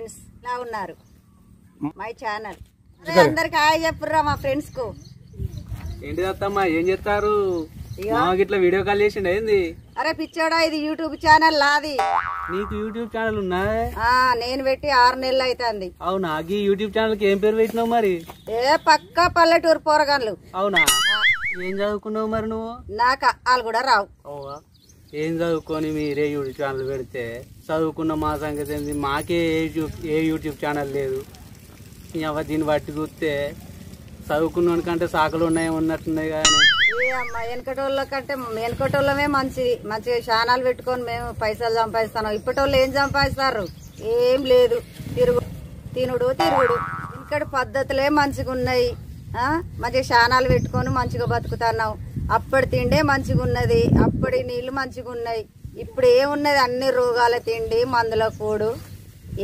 Friends ఇలా ఉన్నారు. My channel అందరికి హాయ్ చెప్పుర్రా మా ఫ్రెండ్స్కు. ఏంటి అత్తమ్మా ఏం చేస్తారు. మాకు ఇట్లా వీడియో కాల్ చేసిండు ఏంది? అరే పిచ్చోడా ఇది యూట్యూబ్ ఛానల్ లాది. నీకు యూట్యూబ్ ఛానల్ ఉన్నదా ఆ నేను పెట్టి ఆరు నెలలు అవుతుంది అవునా? ఈ యూట్యూబ్ ఛానల్కి ఏం పేరు పెట్టినావు మరి? ఏ పక్క పల్లెటూరు పోరగాన్లు. అవునా? ఏం చదువుకున్నావు మరి నువ్వు? నాకు వాళ్ళు కూడా రావు. ఏం చదువుకొని మీరే యూట్యూబ్ ఛానల్ పెడితే చదువుకున్న మా సంగతి ఏంది? మాకే ఏ యూట్యూబ్ ఏ యూట్యూబ్ ఛానల్ లేదు. ఇక దీన్ని బట్టి చూస్తే చదువుకున్న కంటే సాకులు ఉన్నాయి ఉన్నట్టున్నాయి కానీ. ఏ వెనకటోళ్ళ కంటే వెనకటోళ్ళమే మంచిది మంచిగా ఛానల్ పెట్టుకొని మేము పైసలు సంపాదిస్తాను ఇప్పటోళ్ళు ఏం సంపాదిస్తారు? ఏం లేదు. తిరుగు తినుడు తిరుగుడు. ఇక్కడ పద్ధతులే మంచిగా ఉన్నాయి మంచిగా ఛానల్ పెట్టుకొని మంచిగా బతుకుతున్నావు అప్పటి తిండే మంచిగా ఉన్నది అప్పటి నీళ్ళు మంచిగా ఉన్నాయి ఇప్పుడు ఏమున్నది అన్ని రోగాల తిండి మందుల కూడు.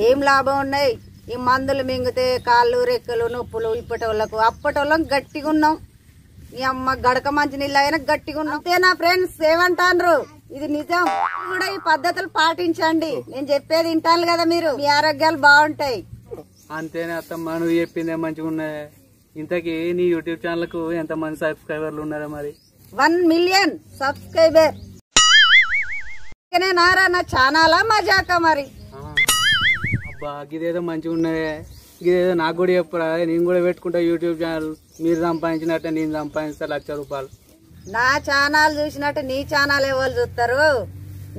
ఏం లాభం ఉన్నాయి? ఈ మందులు మింగితే కాళ్ళు రెక్కలు నొప్పులు ఇప్పటోళ్ళకు. అప్పటోళ్ళం గట్టిగా ఉన్నాం మీ అమ్మ గడక మంచి నీళ్ళు అయినా గట్టిగా ఉన్నాం అంతేనా ఫ్రెండ్స్? ఏమంటారు ఇది నిజం. కూడా ఈ పద్ధతులు పాటించండి. నేను చెప్పేది వింటాను కదా మీరు. మీ ఆరోగ్యాలు బాగుంటాయి. అంతేనే అత్తమ్మ నువ్వు చెప్పిందే మంచిగా ఉన్నది ఇంతకీ నీ యూట్యూబ్ ఛానల్కు ఎంతమంది సబ్స్క్రైబర్లు ఉన్నారా మరి? One million subscriber. నారా నా ఛానలా మజాకా మరి? అబ్బా ఇదేదో మంచిగా ఉన్నదే. ఇదేదో నాకు కూడా చెప్పురా నేను కూడా పెట్టుకుంటా యూట్యూబ్ ఛానల్. మీరు సంపాదించినట్టే నేను సంపాదిస్తా లక్ష రూపాయలు. నా ఛానల్ చూసినట్టు నీ ఛానల్ ఎవరు చూస్తారు?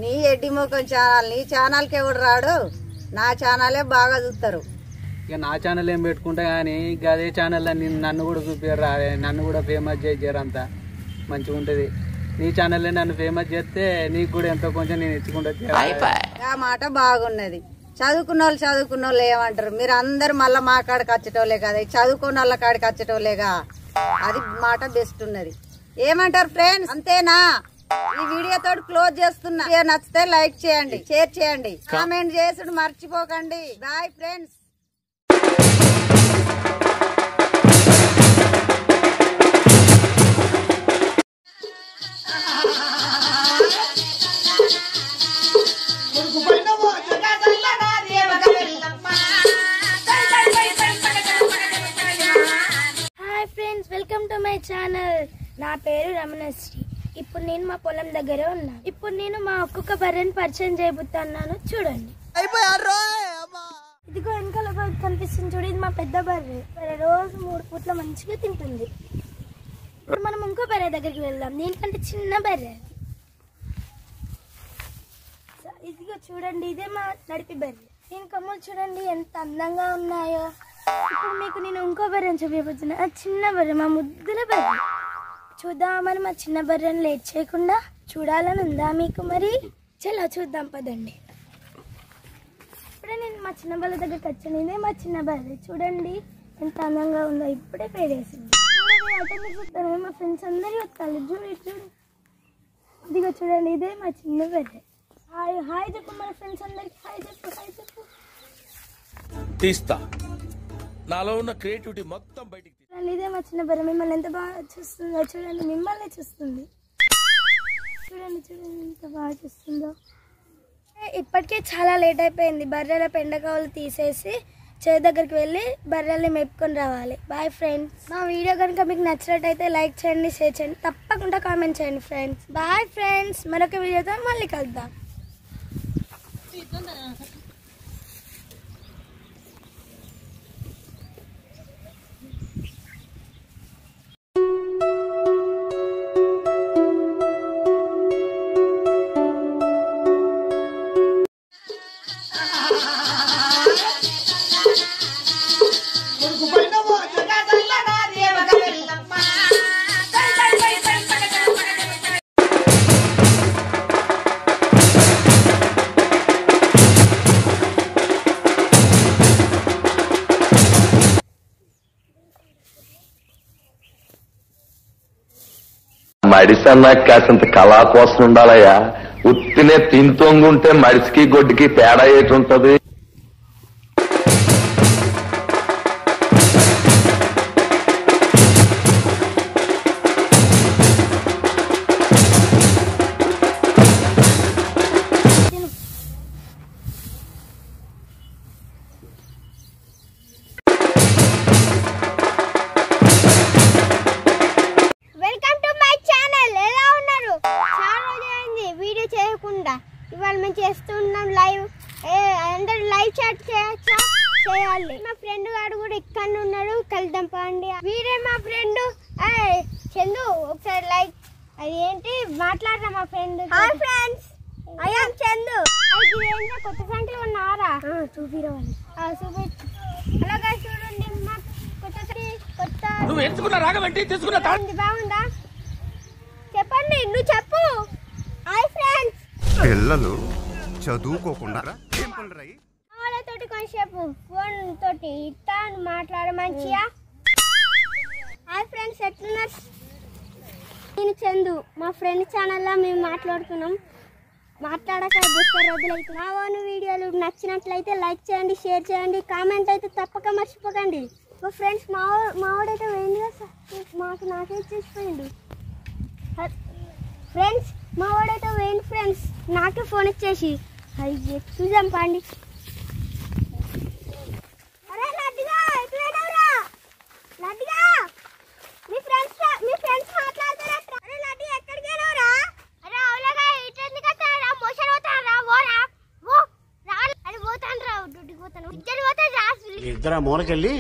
నీ ఎడ్డి ముఖం ఛానల్ నీ ఛానల్కి ఎవడు రాడు? నా ఛానలే బాగా చూస్తారు. ఇక నా ఛానల్ ఏం పెట్టుకుంటా కానీ ఇక అదే ఛానల్ నేను నన్ను కూడా చూపిరా నన్ను కూడా ఫేమస్ చేయారంతా మంచిగా ఉంటుంది నీ ఛానల్లో నన్ను ఫేమస్ చేస్తే నీకు కూడా ఎంతో కొంచెం నేను ఇచ్చుకుంటా ఆ మాట బాగున్నది. చదువుకున్న వాళ్ళు చదువుకున్న వాళ్ళు ఏమంటారు? మీరు అందరు మళ్ళీ మా కాడికి వచ్చేటోళ్ళే కదా. చదువుకున్న వాళ్ళ కాడికి వచ్చేటోళ్ళేగా? అది మాట బెస్ట్ ఉన్నది. ఏమంటారు ఫ్రెండ్స్ అంతేనా? ఈ వీడియో తోటి క్లోజ్ చేస్తున్నా. నచ్చితే లైక్ చేయండి షేర్ చేయండి. కామెంట్ చేసుడు మర్చిపోకండి. Bye friends channel. నా పేరు రమణశ్రీ. ఇప్పుడు నేను మా పొలం దగ్గర ఉన్నాను. ఇప్పుడు నేను మా ఒక్కొక్క బర్రెని పరిచయం చేయబోతున్నాను చూడండి. ఇదిగో వెనకాల కనిపిస్తుంది చూడు ఇది మా పెద్ద బర్రె. బర్రె రోజు మూడు పూట్ల మంచిగా తింటుంది. ఇప్పుడు మనం ఇంకో బర్రె దగ్గరికి వెళ్దాం. దీనికంటే చిన్న బర్రె. ఇదిగో చూడండి ఇదే మా నడిపి బర్రె. దీని కమ్ములు చూడండి ఎంత అందంగా ఉన్నాయో. ఇప్పుడు మీకు నేను ఇంకో బర్రెని చూపించబోతున్నా ఆ చిన్న బర్రె మా ముద్దుల బర్రె. చూద్దామని మా చిన్న బర్రెని లేట్ చేయకుండా చూడాలని ఉందా మీకు మరి? చలో చూద్దాం పదండి. ఇప్పుడే నేను మా చిన్న బర్రె దగ్గరికి వచ్చాను ఇదే మా చిన్న బర్రె. చూడండి ఎంత అందంగా ఉందో ఇప్పుడే పేరేసింది. చూస్తాను మా ఫ్రెండ్స్ అందరూ వస్తారు చూడు చూడు. ఇదిగో చూడండి ఇదే మా చిన్న బర్రె. హాయ్ హాయ్ చెప్పు మన ఫ్రెండ్స్ అందరికి. హాయ్ చెప్పు హాయ్ చెప్పు. తీస్తా. నాలో ఉన్న క్రియేటివిటీ మొత్తం బయటికి ఇదే మా చిన్న బర్రె మిమ్మల్ని ఎంత బాగా చూస్తుందో చూడండి మిమ్మల్ని చూస్తుంది. చూడండి చూడండి ఎంత బాగా చూస్తుందో. ఇప్పటికే చాలా లేట్ అయిపోయింది. బర్రెల పెండకాయలు తీసేసి చేతి దగ్గరికి వెళ్ళి బర్రెల్ని మెప్పుకొని రావాలి. బాయ్ ఫ్రెండ్స్ మా వీడియో కనుక మీకు నచ్చినట్టయితే లైక్ చేయండి షేర్ చేయండి. తప్పకుండా కామెంట్ చేయండి ఫ్రెండ్స్ బాయ్ ఫ్రెండ్స్ మరొక వీడియోతో మళ్ళీ కలుద్దాం. మడిసన్నా కాసింత కళా కోసం ఉండాలయ్యా. ఉత్తినే తింతొంగుంటే మడిసికి గొడ్డుకి తేడా ఏటుంటది. చందు ఒకసారి లైక్ అది ఏంటి మాట్లాడరా మా friend hi friends. I am Chandu. అది ఏంటో కొత్త సంఖ్యలో ఉన్నారా? చూపిరా చూపించు. అలాగే చూడండి మా కొత్త కొత్త నువ్వు ఎంచుకున్న రాగం ఏంటి? తీసుకున్న తాళం బాగుంది చెప్పండి నువ్వు చెప్పు. హాయ్ ఫ్రెండ్స్ పిల్లలు చదువుకోకుండా వాళ్ళతోటి కొంచెంసేపు ఫోన్ తోటి ఇస్తాను మాట్లాడ మంచిగా. హాయ్ ఫ్రెండ్స్ ఎట్లున్నారు? నేను చందు మా ఫ్రెండ్ ఛానల్లో మేము మాట్లాడుతున్నాం మాట్లాడక బుక్క రోజులైతే నా ఓన్ వీడియోలు నచ్చినట్లయితే లైక్ చేయండి షేర్ చేయండి కామెంట్ అయితే తప్పక మర్చిపోకండి. మా ఫ్రెండ్స్ మా వా- మా సార్ మాకు నాకే చేసిపోయిండు. ఫ్రెండ్స్ మా వాడైతే పోయింది ఫ్రెండ్స్ నాకే ఫోన్ ఇచ్చేసి. అయ్యే చూసాం పండి. ఇద్దరు మూలకెళ్ళి